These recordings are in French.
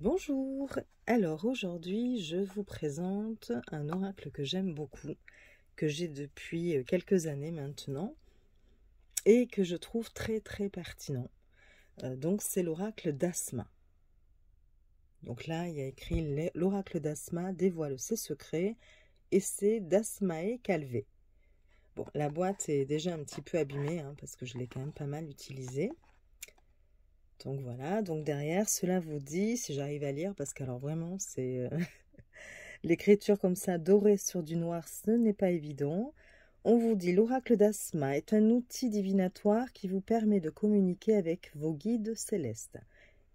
Bonjour, alors aujourd'hui je vous présente un oracle que j'aime beaucoup, que j'ai depuis euh, quelques années maintenant et que je trouve très très pertinent. Euh, donc c'est l'oracle d'Asma. Donc là il y a écrit l'oracle d'Asma dévoile ses secrets et c'est d'Asmae Calvé. Bon, la boîte est déjà un petit peu abîmée hein, parce que je l'ai quand même pas mal utilisée. Donc voilà, donc derrière, cela vous dit, si j'arrive à lire, parce qu'alors vraiment, c'est euh, l'écriture comme ça, dorée sur du noir, ce n'est pas évident. On vous dit, l'oracle d'Asma est un outil divinatoire qui vous permet de communiquer avec vos guides célestes.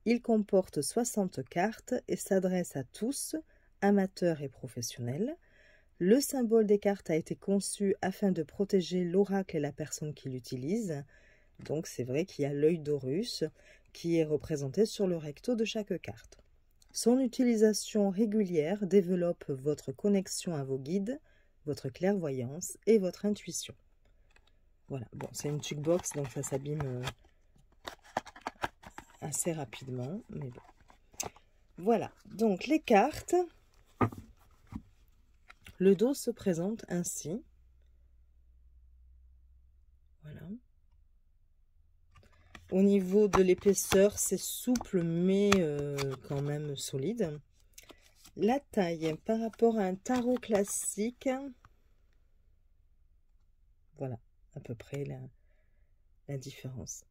Il comporte 60 cartes et s'adresse à tous, amateurs et professionnels. Le symbole des cartes a été conçu afin de protéger l'oracle et la personne qui l'utilise. Donc c'est vrai qu'il y a l'œil d'Horus qui est représenté sur le recto de chaque carte. Son utilisation régulière développe votre connexion à vos guides, votre clairvoyance et votre intuition. Voilà, bon, c'est une box donc ça s'abîme euh, assez rapidement. Voilà, donc les cartes. Le dos se présente ainsi. Voilà. Au niveau de l'épaisseur, c'est souple mais euh, quand même solide. La taille par rapport à un tarot classique, voilà à peu près la, la différence.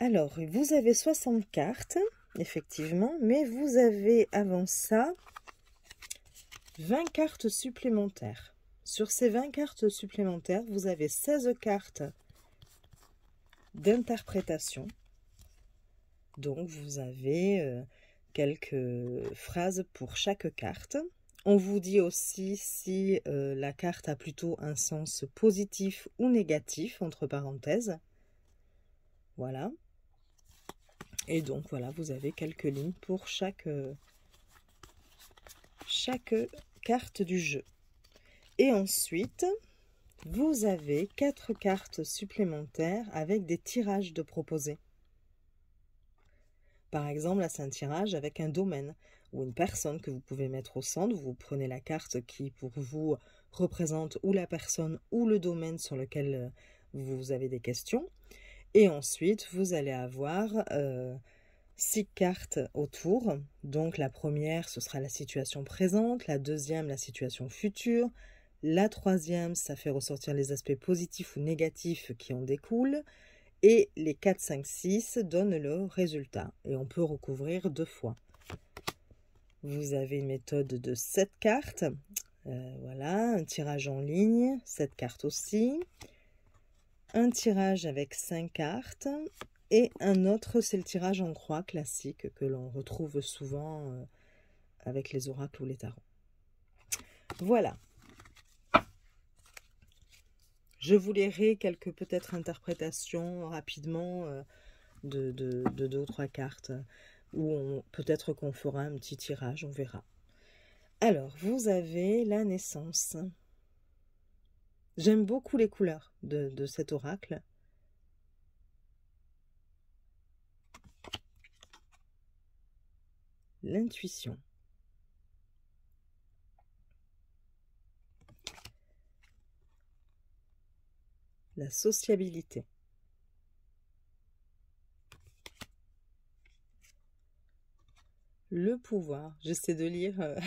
Alors, vous avez 60 cartes, effectivement, mais vous avez avant ça 20 cartes supplémentaires. Sur ces 20 cartes supplémentaires, vous avez 16 cartes d'interprétation. Donc, vous avez euh, quelques phrases pour chaque carte. On vous dit aussi si euh, la carte a plutôt un sens positif ou négatif, entre parenthèses. Voilà. Et donc, voilà, vous avez quelques lignes pour chaque, euh, chaque carte du jeu. Et ensuite, vous avez quatre cartes supplémentaires avec des tirages de proposés. Par exemple, là, c'est un tirage avec un domaine ou une personne que vous pouvez mettre au centre. Vous prenez la carte qui, pour vous, représente ou la personne ou le domaine sur lequel euh, vous avez des questions. Et ensuite, vous allez avoir euh, six cartes autour. Donc, la première, ce sera la situation présente. La deuxième, la situation future. La troisième, ça fait ressortir les aspects positifs ou négatifs qui en découlent. Et les 4, 5, 6 donnent le résultat. Et on peut recouvrir deux fois. Vous avez une méthode de 7 cartes. Euh, voilà, un tirage en ligne, 7 cartes aussi. Un tirage avec 5 cartes. Et un autre, c'est le tirage en croix classique que l'on retrouve souvent euh, avec les oracles ou les tarots. Voilà, je vous lirai quelques peut-être interprétations rapidement euh, de, deux ou trois cartes, ou peut-être qu'on fera un petit tirage, on verra. Alors, vous avez la naissance. J'aime beaucoup les couleurs de, de cet oracle. L'intuition. La sociabilité. Le pouvoir. J'essaie de lire. Euh,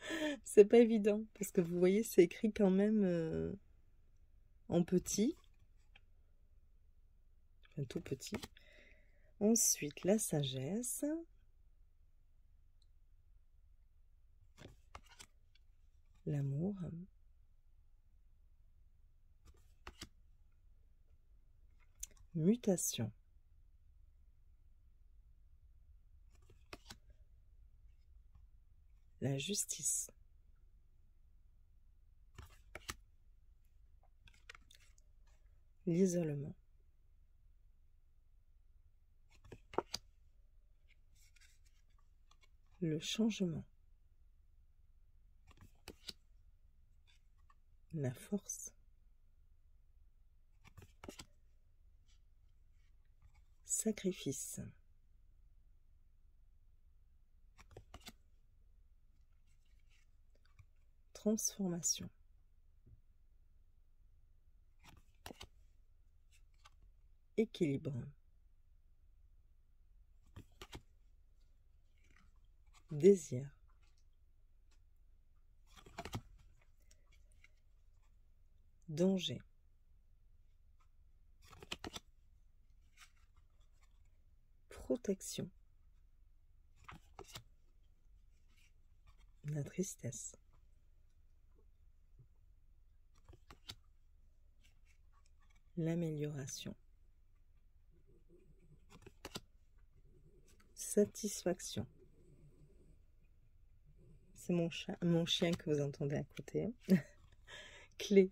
c'est pas évident parce que vous voyez, c'est écrit quand même euh, en petit. Tout petit. Ensuite, la sagesse. L'amour. Mutation. La justice. L'isolement. Le changement. La force. Sacrifice. Transformation. Équilibre. Désir. Danger. Protection. La tristesse. L'amélioration. Satisfaction. C'est mon, mon chien que vous entendez à côté. Clé.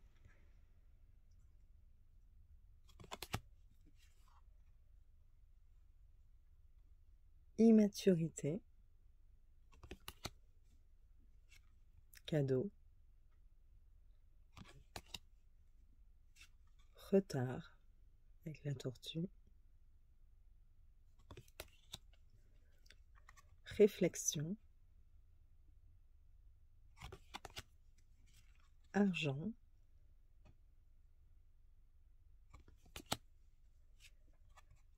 Immaturité. Cadeau. Retard avec la tortue. Réflexion. Argent.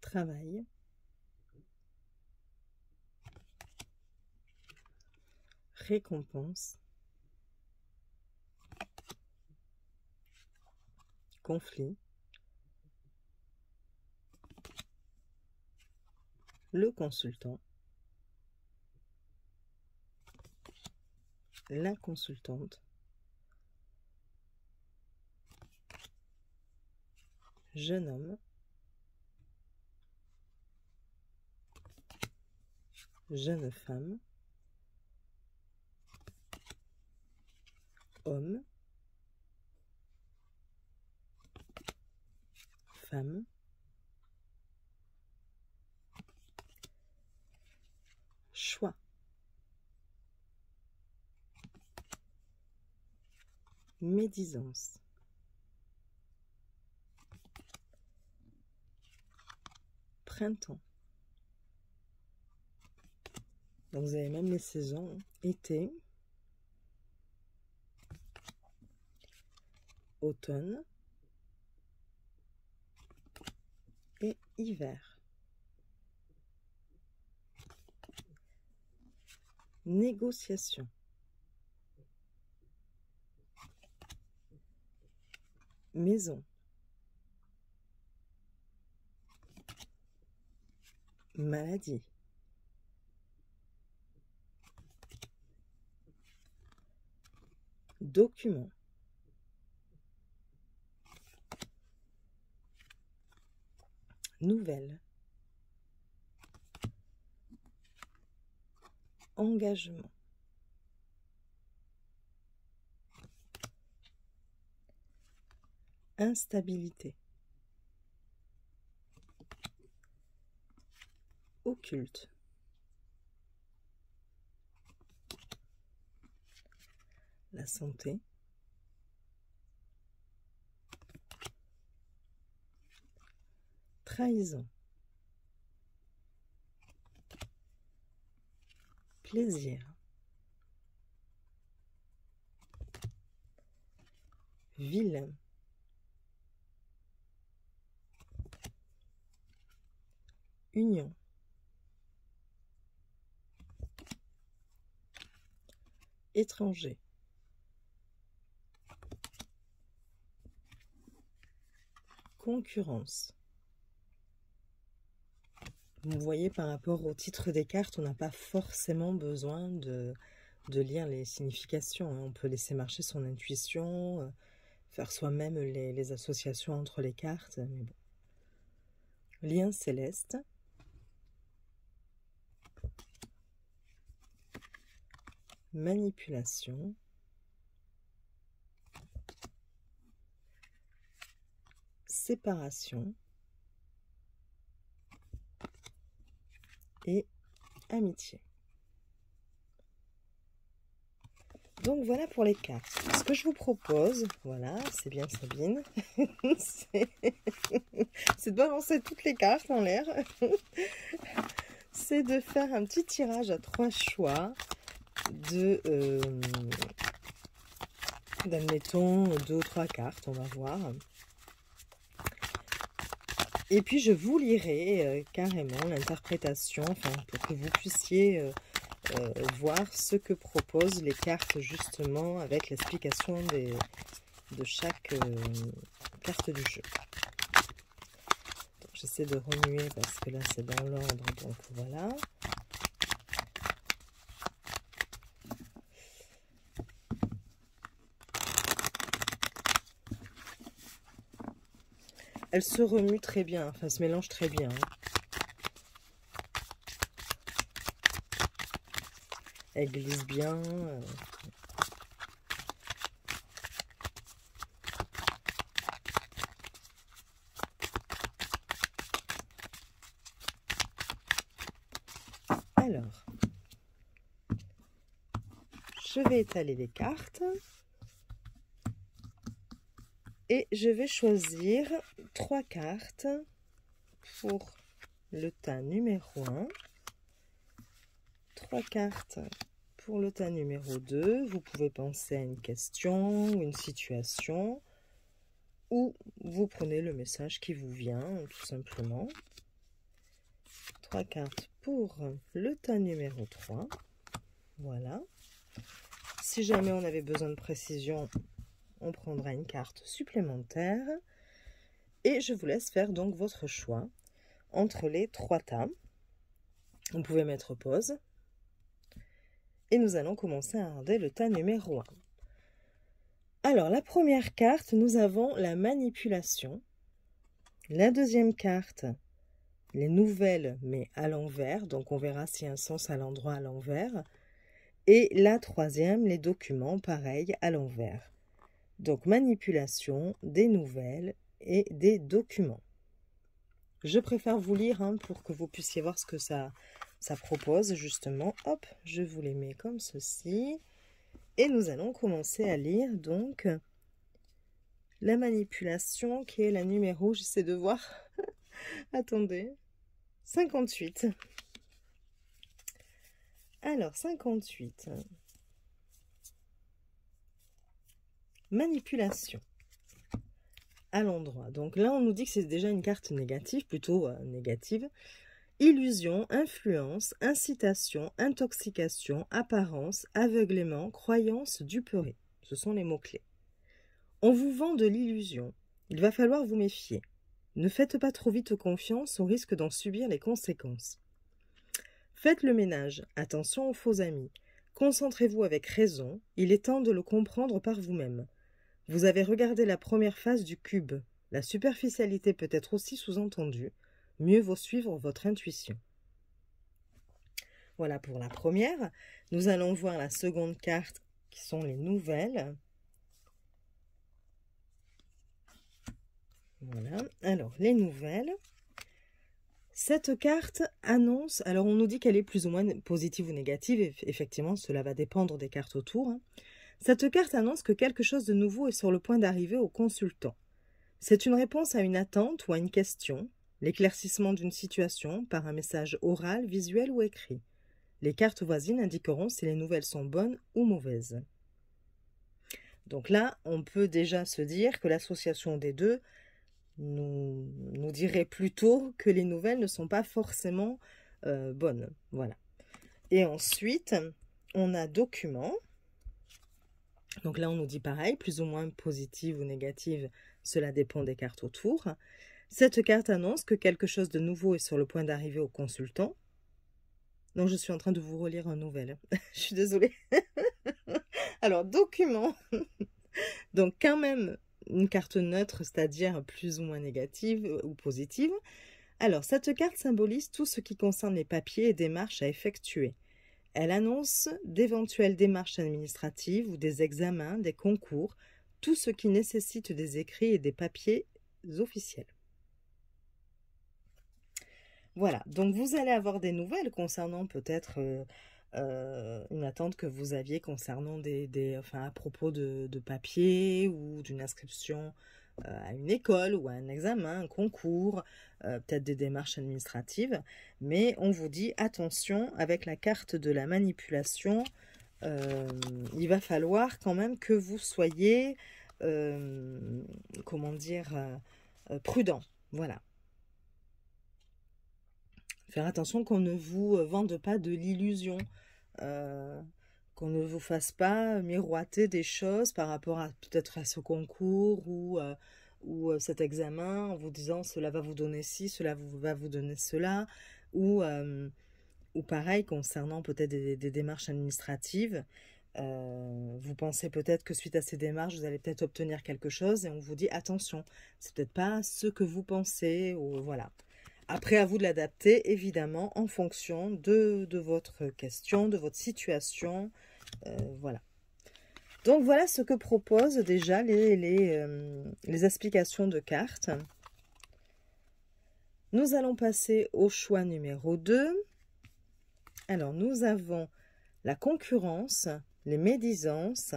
Travail. Récompense. Conflit. Le consultant. La consultante. Jeune homme. Jeune femme. Homme. Femme. Choix. Médisance. Printemps. Donc vous avez même les saisons. Été. Automne. Et hiver. Négociation. Maison. Maladie. Document. Nouvelle. Engagement. Instabilité. Occulte. La santé. Plaisir. Vilain. Union. Étranger. Concurrence. Vous voyez, par rapport au titre des cartes, on n'a pas forcément besoin de, lire les significations. Hein. On peut laisser marcher son intuition, euh, faire soi-même les, les, associations entre les cartes. Mais bon. Lien céleste. Manipulation. Séparation. Et amitié. Donc voilà pour les cartes. Ce que je vous propose, voilà, c'est bien Sabine, c'est de balancer toutes les cartes en l'air. c'est de faire un petit tirage à trois choix de, euh, d'admettons, deux ou trois cartes, on va voir. Et puis je vous lirai euh, carrément l'interprétation, pour que vous puissiez euh, euh, voir ce que proposent les cartes justement avec l'explication de chaque carte du jeu. J'essaie de remuer parce que là c'est dans l'ordre, donc voilà. Elle se remue très bien, enfin, se mélange très bien. Elle glisse bien. Euh. Alors, je vais étaler les cartes et je vais choisir trois cartes pour le tas numéro 1, trois cartes pour le tas numéro 2. Vous pouvez penser à une question ou une situation ou vous prenez le message qui vous vient tout simplement. Trois cartes pour le tas numéro 3. Voilà. Si jamais on avait besoin de précision, on prendra une carte supplémentaire. Et je vous laisse faire donc votre choix entre les trois tas. Vous pouvez mettre pause. Et nous allons commencer à regarder le tas numéro 1. Alors, la première carte, nous avons la manipulation. La deuxième carte, les nouvelles, mais à l'envers. Donc, on verra s'il y a un sens à l'endroit à l'envers. Et la troisième, les documents, pareil, à l'envers. Donc manipulation, des nouvelles et des documents. Je préfère vous lire hein, pour que vous puissiez voir ce que ça, ça propose justement. Hop, je vous les mets comme ceci. Et nous allons commencer à lire donc la manipulation qui est la numéro, j'essaie de voir. Attendez. 58. Alors, 58. manipulation l'endroit. Donc là, on nous dit que c'est déjà une carte négative, plutôt euh, négative. Illusion, influence, incitation, intoxication, apparence, aveuglement, croyance, duperie. Ce sont les mots-clés. On vous vend de l'illusion. Il va falloir vous méfier. Ne faites pas trop vite confiance au risque d'en subir les conséquences. Faites le ménage. Attention aux faux amis. Concentrez-vous avec raison. Il est temps de le comprendre par vous-même. Vous avez regardé la première phase du cube. La superficialité peut être aussi sous-entendue. Mieux vaut suivre votre intuition. Voilà pour la première. Nous allons voir la seconde carte qui sont les nouvelles. Voilà. Alors, les nouvelles. Cette carte annonce, alors on nous dit qu'elle est plus ou moins positive ou négative, effectivement cela va dépendre des cartes autour. Hein. Cette carte annonce que quelque chose de nouveau est sur le point d'arriver au consultant. C'est une réponse à une attente ou à une question, l'éclaircissement d'une situation par un message oral, visuel ou écrit. Les cartes voisines indiqueront si les nouvelles sont bonnes ou mauvaises. Donc là, on peut déjà se dire que l'association des deux nous, dirait plutôt que les nouvelles ne sont pas forcément euh, bonnes. Voilà. Et ensuite, on a document. Donc là, on nous dit pareil, plus ou moins positive ou négative, cela dépend des cartes autour. Cette carte annonce que quelque chose de nouveau est sur le point d'arriver au consultant. Donc je suis en train de vous relire un nouvel. je suis désolée. Alors, document. Donc quand même une carte neutre, c'est-à-dire plus ou moins négative ou positive. Alors, cette carte symbolise tout ce qui concerne les papiers et démarches à effectuer. Elle annonce d'éventuelles démarches administratives ou des examens, des concours, tout ce qui nécessite des écrits et des papiers officiels. Voilà, donc vous allez avoir des nouvelles concernant peut-être euh, une attente que vous aviez concernant des, des enfin, à propos de, de papier ou d'une inscription à une école ou à un examen, un concours, peut-être des démarches administratives. Mais on vous dit attention avec la carte de la manipulation. il va falloir quand même que vous soyez, comment dire, prudent. Voilà. Faire attention qu'on ne vous vende pas de l'illusion, qu'on ne vous fasse pas miroiter des choses par rapport à peut-être à ce concours ou, ou cet examen en vous disant cela va vous donner ci, cela va vous donner cela, ou, ou pareil concernant peut-être des, démarches administratives. vous pensez peut-être que suite à ces démarches, vous allez peut-être obtenir quelque chose et on vous dit attention, c'est peut-être pas ce que vous pensez ou voilà. Après, à vous de l'adapter, évidemment, en fonction de, votre question, de votre situation. Euh, voilà. Donc, voilà ce que proposent déjà les, les, euh, les explications de cartes. Nous allons passer au choix numéro 2. Alors, nous avons la concurrence, les médisances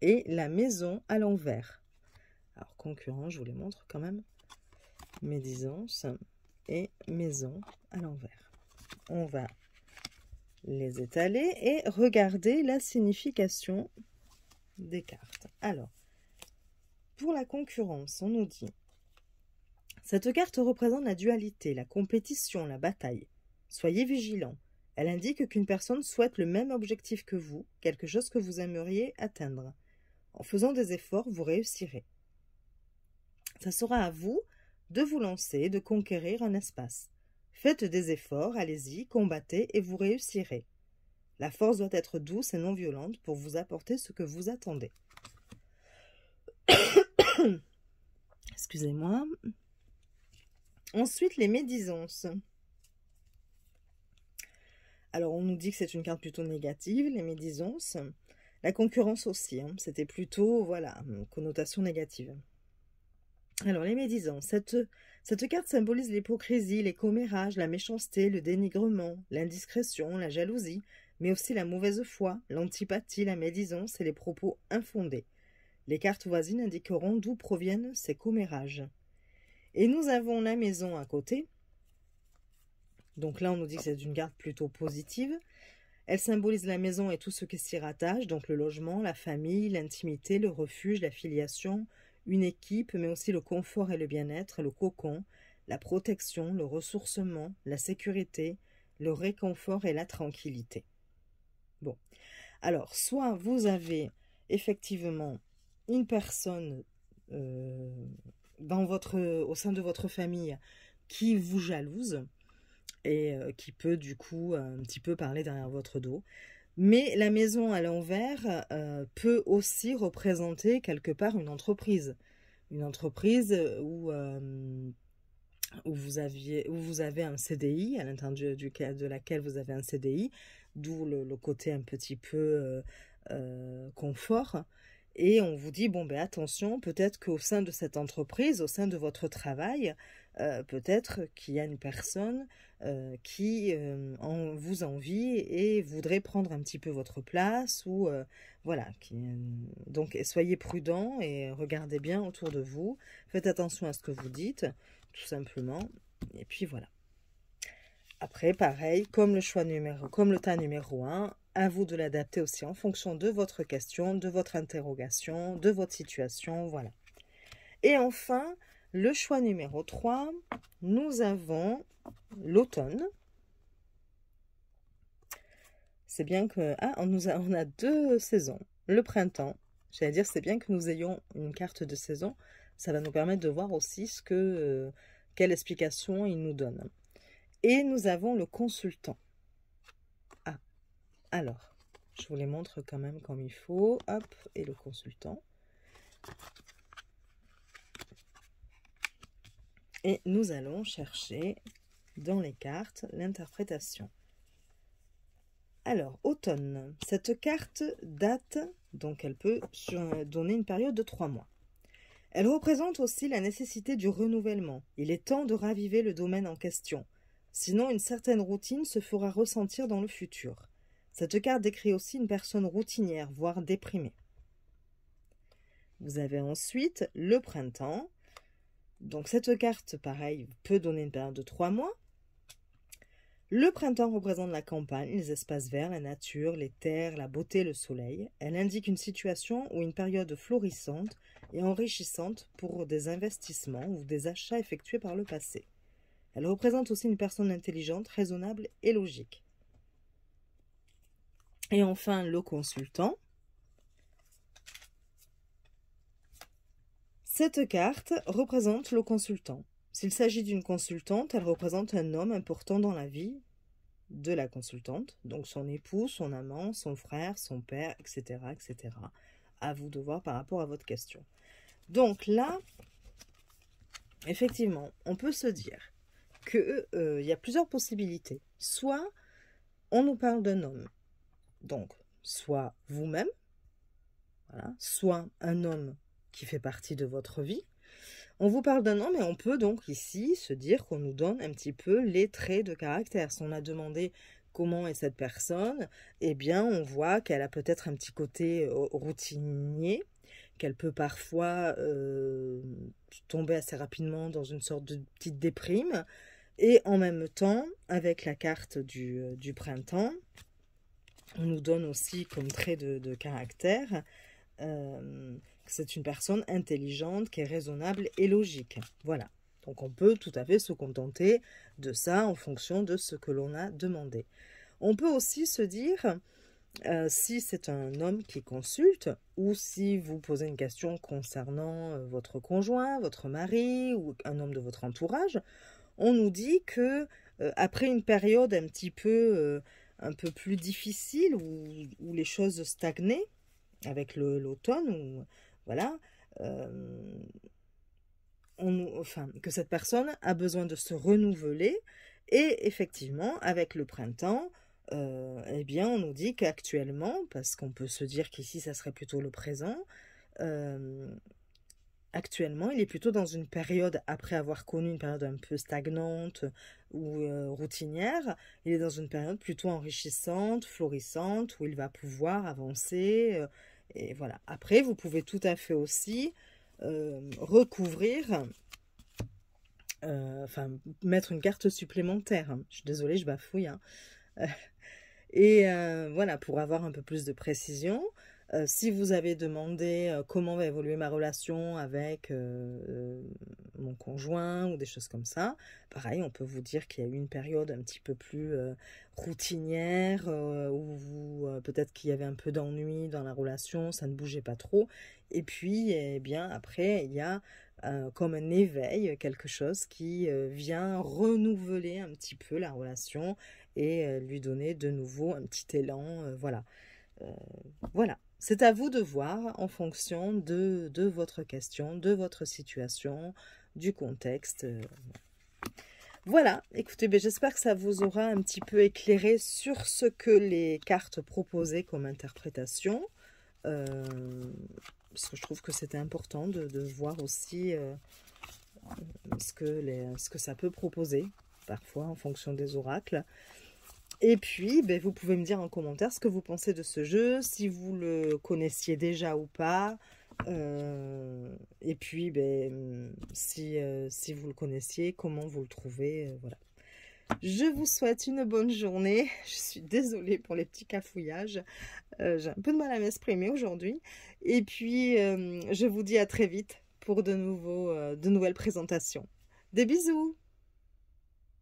et la maison à l'envers. Alors, concurrence, je vous les montre quand même. Médisance et maison à l'envers. On va les étaler et regarder la signification des cartes. Alors, pour la concurrence, on nous dit cette carte représente la dualité, la compétition, la bataille. Soyez vigilant. Elle indique qu'une personne souhaite le même objectif que vous, quelque chose que vous aimeriez atteindre. En faisant des efforts, vous réussirez. Ça sera à vous de vous lancer, de conquérir un espace. Faites des efforts, allez-y, combattez et vous réussirez. La force doit être douce et non violente pour vous apporter ce que vous attendez. Excusez-moi. Ensuite, les médisances. Alors, on nous dit que c'est une carte plutôt négative, les médisances. La concurrence aussi, hein. c'était plutôt, voilà, connotation négative. Alors, les médisants. Cette, cette carte symbolise l'hypocrisie, les commérages, la méchanceté, le dénigrement, l'indiscrétion, la jalousie, mais aussi la mauvaise foi, l'antipathie, la médisance et les propos infondés. Les cartes voisines indiqueront d'où proviennent ces commérages. Et nous avons la maison à côté. Donc là, on nous dit que c'est une carte plutôt positive. Elle symbolise la maison et tout ce qui s'y rattache, donc le logement, la famille, l'intimité, le refuge, la filiation, une équipe, mais aussi le confort et le bien-être, le cocon, la protection, le ressourcement, la sécurité, le réconfort et la tranquillité. Bon, alors, soit vous avez effectivement une personne euh, au sein de votre famille qui vous jalouse et euh, qui peut du coup un petit peu parler derrière votre dos. Mais la maison à l'envers euh, peut aussi représenter quelque part une entreprise. Une entreprise où, euh, où, vous, aviez, où vous avez un CDI, à l'intérieur de laquelle vous avez un CDI, d'où le, côté un petit peu euh, confort. Et on vous dit, bon, ben attention, peut-être qu'au sein de cette entreprise, au sein de votre travail, peut-être qu'il y a une personne euh, qui euh, vous envie et voudrait prendre un petit peu votre place ou euh, voilà. donc soyez prudent et regardez bien autour de vous. Faites attention à ce que vous dites, tout simplement. Et puis voilà. Après, pareil, comme le choix numéro, comme le tas numéro 1, à vous de l'adapter aussi en fonction de votre question, de votre interrogation, de votre situation, voilà. Et enfin, le choix numéro 3, nous avons l'automne. C'est bien que... Ah, on, nous a, deux saisons. Le printemps. J'allais dire, c'est bien que nous ayons une carte de saison. Ça va nous permettre de voir aussi ce que, euh, quelle explication il nous donne. Et nous avons le consultant. Ah, alors, je vous les montre quand même comme il faut. Hop, et le consultant. Et nous allons chercher dans les cartes l'interprétation. Alors, automne. Cette carte date, donc elle peut donner une période de trois mois. Elle représente aussi la nécessité du renouvellement. Il est temps de raviver le domaine en question. Sinon, une certaine routine se fera ressentir dans le futur. Cette carte décrit aussi une personne routinière, voire déprimée. Vous avez ensuite le printemps. Donc cette carte, pareil, peut donner une période de trois mois. Le printemps représente la campagne, les espaces verts, la nature, les terres, la beauté, le soleil. Elle indique une situation ou une période florissante et enrichissante pour des investissements ou des achats effectués par le passé. Elle représente aussi une personne intelligente, raisonnable et logique. Et enfin, le consultant. Cette carte représente le consultant. S'il s'agit d'une consultante, elle représente un homme important dans la vie de la consultante, donc son époux, son amant, son frère, son père, etc., etc. À vous de voir par rapport à votre question. Donc là, effectivement, on peut se dire qu'il euh, y a plusieurs possibilités. Soit on nous parle d'un homme, donc soit vous-même, soit un homme qui fait partie de votre vie, on vous parle d'un homme et on peut donc ici se dire qu'on nous donne un petit peu les traits de caractère. Si on a demandé comment est cette personne, eh bien on voit qu'elle a peut-être un petit côté euh, routinier, qu'elle peut parfois euh, tomber assez rapidement dans une sorte de petite déprime. Et en même temps, avec la carte du, euh, printemps, on nous donne aussi comme trait de, caractère c'est une personne intelligente, qui est raisonnable et logique. Voilà. Donc on peut tout à fait se contenter de ça en fonction de ce que l'on a demandé. On peut aussi se dire, euh, si c'est un homme qui consulte, ou si vous posez une question concernant euh, votre conjoint, votre mari, ou un homme de votre entourage, on nous dit que euh, après une période un petit peu, un peu plus difficile, où, où les choses stagnaient, avec l'automne, ou voilà, euh, que cette personne a besoin de se renouveler. Et effectivement, avec le printemps, euh, eh bien, on nous dit qu'actuellement, parce qu'on peut se dire qu'ici, ça serait plutôt le présent, euh, actuellement, il est plutôt dans une période, après avoir connu une période un peu stagnante ou routinière, il est dans une période plutôt enrichissante, florissante, où il va pouvoir avancer, et voilà. Après, vous pouvez tout à fait aussi euh, recouvrir, euh, mettre une carte supplémentaire. Je suis désolée, je bafouille. Hein. et euh, voilà, pour avoir un peu plus de précision. Euh, si vous avez demandé euh, comment va évoluer ma relation avec euh, mon conjoint ou des choses comme ça, pareil, on peut vous dire qu'il y a eu une période un petit peu plus routinière où peut-être qu'il y avait un peu d'ennui dans la relation, ça ne bougeait pas trop. Et puis, eh bien, après, il y a comme un éveil, quelque chose qui vient renouveler un petit peu la relation et lui donner de nouveau un petit élan. voilà. voilà. C'est à vous de voir en fonction de, votre question, de votre situation, du contexte. Euh, voilà, écoutez, ben, j'espère que ça vous aura un petit peu éclairé sur ce que les cartes proposaient comme interprétation. Euh, parce que je trouve que c'était important de, voir aussi euh, ce, que ce que ça peut proposer, parfois en fonction des oracles. Et puis, ben, vous pouvez me dire en commentaire ce que vous pensez de ce jeu, si vous le connaissiez déjà ou pas. Euh, et puis, ben, si, euh, si vous le connaissiez, comment vous le trouvez. Euh, voilà. Je vous souhaite une bonne journée. Je suis désolée pour les petits cafouillages. J'ai un peu de mal à m'exprimer aujourd'hui. Et puis, je vous dis à très vite pour de, de nouvelles présentations. Des bisous